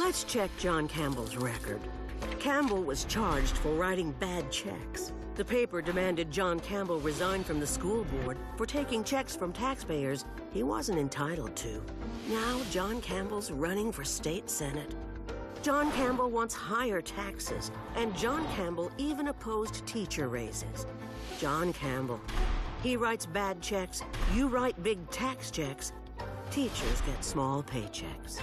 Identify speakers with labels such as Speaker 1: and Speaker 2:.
Speaker 1: Let's check John Campbell's record. Campbell was charged for writing bad checks. The paper demanded John Campbell resign from the school board for taking checks from taxpayers he wasn't entitled to. Now John Campbell's running for state senate. John Campbell wants higher taxes, and John Campbell even opposed teacher raises. John Campbell. He writes bad checks, you write big tax checks. Teachers get small paychecks.